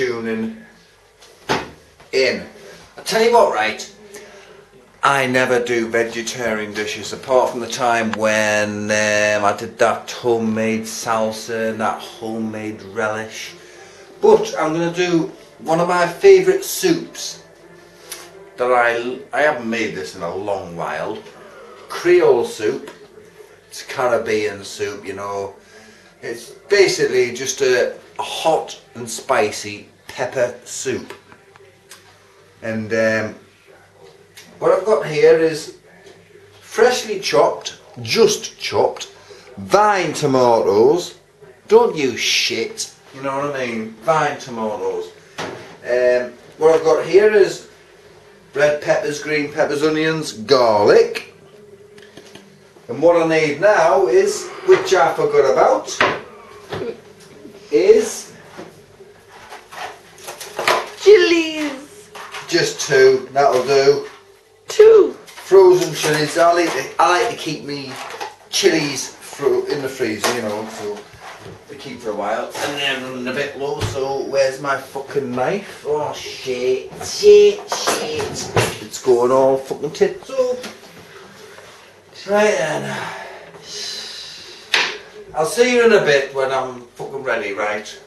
tuning in. I tell you what, right? I never do vegetarian dishes apart from the time when um, I did that homemade salsa and that homemade relish. But I'm going to do one of my favourite soups that I, I haven't made this in a long while. Creole soup. It's Caribbean soup, you know. It's basically just a, a hot and spicy pepper soup. And um, what I've got here is freshly chopped, just chopped, vine tomatoes. Don't use shit, you know what I mean? Vine tomatoes. Um, what I've got here is red peppers, green peppers, onions, garlic. And what I need now is, which I forgot about, is Chilies. Just two, that'll do. Two. frozen chilies. I like to, I like to keep me chilies in the freezer, you know, so they keep for a while. And then I'm running a bit low. So where's my fucking knife? Oh shit, shit, shit! It's going all fucking tits up. Right then. I'll see you in a bit when I'm fucking ready, right?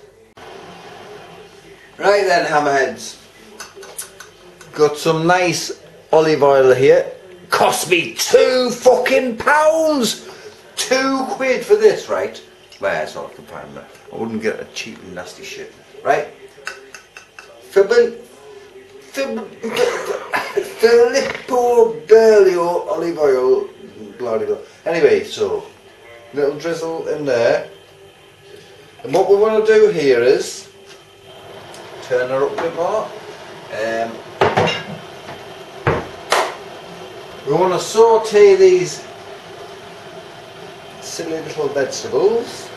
Right then, hammerheads. Got some nice olive oil here. Cost me two fucking pounds! Two quid for this, right? Well, it's not a pound. I wouldn't get a cheap and nasty shit. Right? Fibin... Fib... Filippo Berio olive oil. Blah, blah, blah. Anyway, so... Little drizzle in there. And what we want to do here is... Turn her up a bit more. Um, we want to saute these silly little vegetables.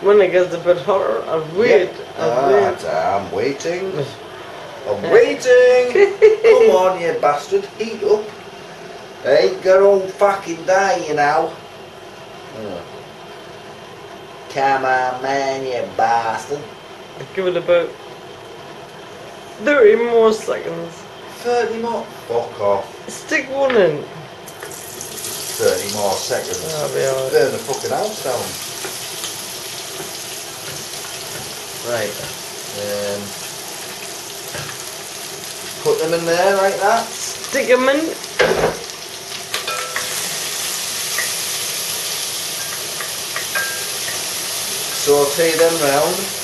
When it gets a bit hotter, I wait. I Ah, wait. I'm waiting. I'm waiting. Come on, you bastard. Heat up. I ain't got on fucking day, you know. Oh. Come on, man, you bastard. Give it about 30 more seconds. 30 more. Fuck off. Stick one in. 30 more seconds. That'll be alright. Burn the fucking house down. Right. Um, put them in there like that. Stick them in. Saute them round.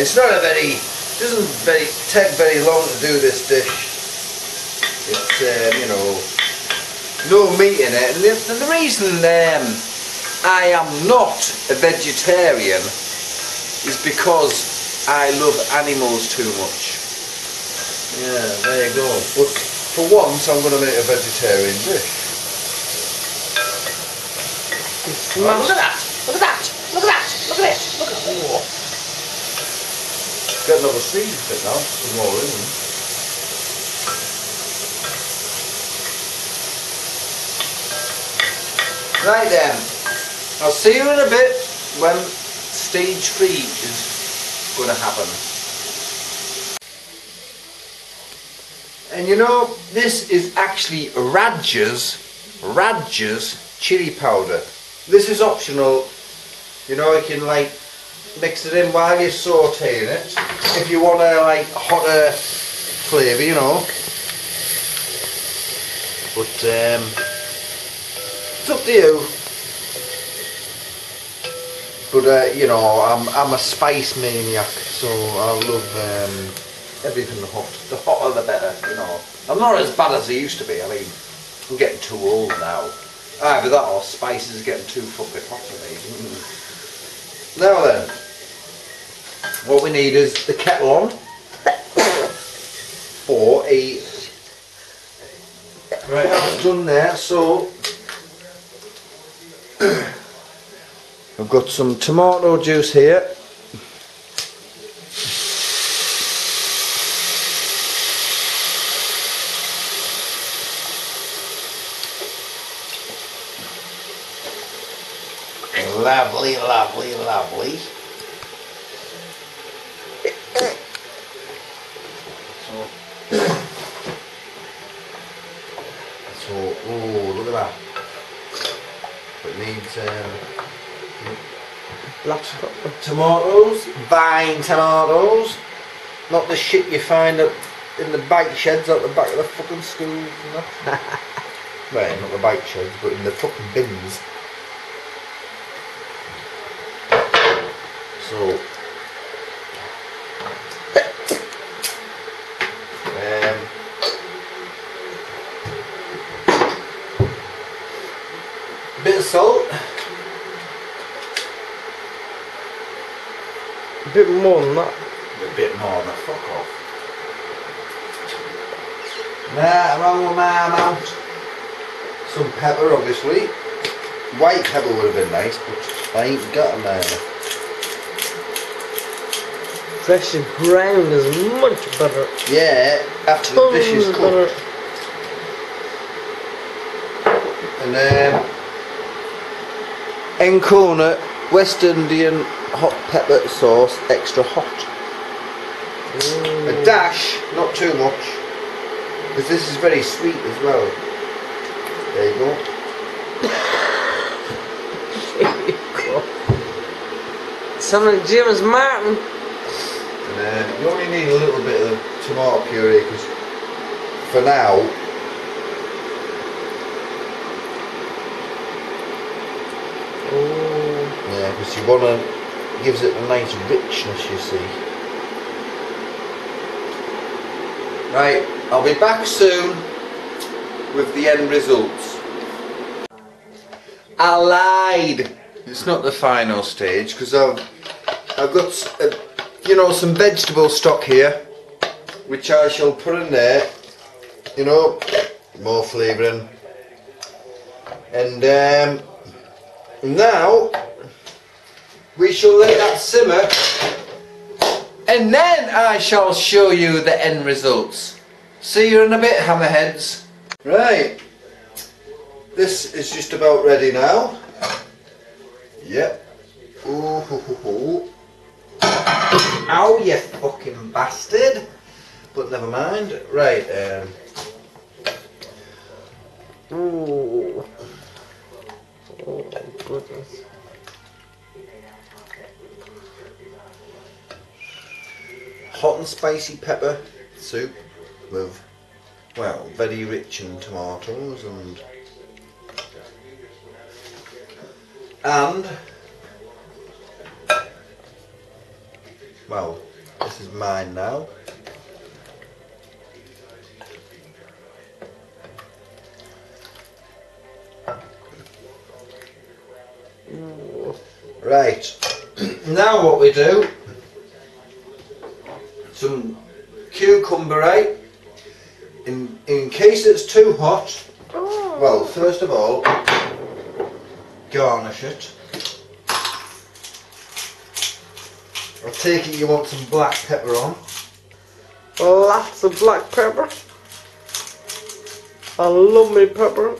It's not a very, doesn't very take very long to do this dish. It's um, you know, no meat in it, and the, and the reason um, I am not a vegetarian is because I love animals too much. Yeah, there you go. But for once, I'm going to make a vegetarian dish. Look at that! Look at that! Look at that! Look at it! Look at that! Get another. There's more. Right then. I'll see you in a bit when stage three is going to happen. And you know, this is actually Rajah's, Rajah's chili powder. This is optional. You know, you can like mix it in while you're sauteing it. If you want a like hotter flavour, you know. But um, it's up to you. But uh, you know, I'm I'm a spice maniac, so I love um, everything hot. The hotter the better, you know. I'm not as bad as I used to be. I mean, I'm getting too old now. Either that or spices getting too fucking hot for me. Now then, what we need is the kettle on for a. Right, that's done there. So I've got some tomato juice here. Lovely, lovely, lovely. So, so, oh, look at that. It needs um, Black pepper. tomatoes, vine tomatoes, not the shit you find at, in the bike sheds out the back of the fucking schools right, not the bike sheds, but in the fucking bins. So, um, bit of salt. A bit more than that. A bit more than fuck off. Nah, wrong with my amount. Some pepper, obviously. White pepper would have been nice, but I ain't got them there. Fresh and brown is much better. Yeah, after the dish is cooked. And um, then Encona West Indian hot pepper sauce, extra hot. Mm. A dash, not too much, because this is very sweet as well. There you go. Sound like James Martin. And then you only need a little bit of tomato puree because for now Oh, Yeah, because you want to gives it a nice richness, you see. Right, I'll be back soon with the end results. I lied. It's not the final stage because I've I've got uh, you know some vegetable stock here, which I shall put in there. You know, more flavouring. And um, now we shall let that simmer and then I shall show you the end results. See you in a bit, hammerheads. Right, this is just about ready now. Yep. Ooh. Ow, you fucking bastard. But never mind. Right, um, Ooh. Oh goodness. hot and spicy pepper soup with, well, very rich in tomatoes and and well, this is mine now. Right, now what we do, some cucumber, right? In, in case it's too hot, Oh. well, first of all, garnish it. I take it you want some black pepper on. Lots of black pepper. I love me pepper.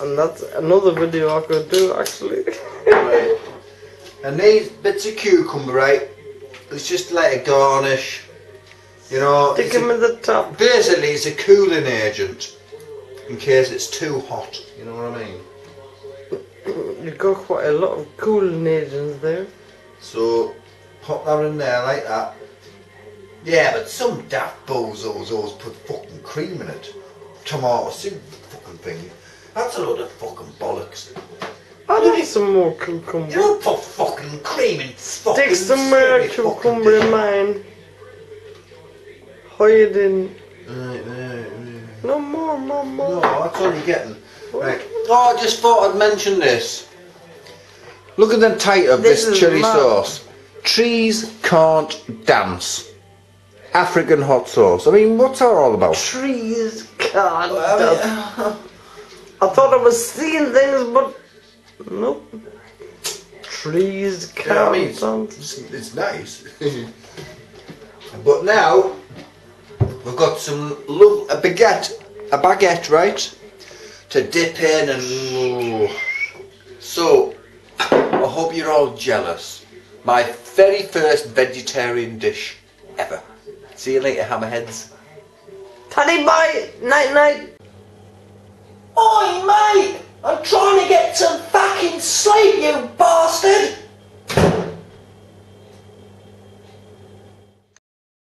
And that's another video I could do actually. Right. And these bits of cucumber, right? It's just like a garnish. You know, Stick them in the top. basically it's a cooling agent in case it's too hot. You know what I mean? You've got quite a lot of cooling agents there. So pop that in there like that. Yeah, but some daft bozos always put fucking cream in it. Tomato soup fucking thing. That's a load of fucking bollocks. I need like some more cucumber. You don't put fucking cream in fucking Stick some more silly cucumber in dish. mine. Hide in. Right, right, right. No more, no more. No, that's all you're getting. Right. Oh, I just thought I'd mention this. Look at the title of This this, chili mad. sauce. Trees can't dance. African hot sauce. I mean, what's that all about? Trees can't. I dance. mean, I thought I was seeing things, but nope. Trees can't Yeah, I mean, it's, dance. it's, it's nice. but now we've got some lo- a baguette, a baguette, right, to dip in and so I hope you're all jealous. My very first vegetarian dish ever. See you later, hammerheads. Teddy, bye. Night, night. Oi, mate! I'm trying to get some fucking sleep, you bastard!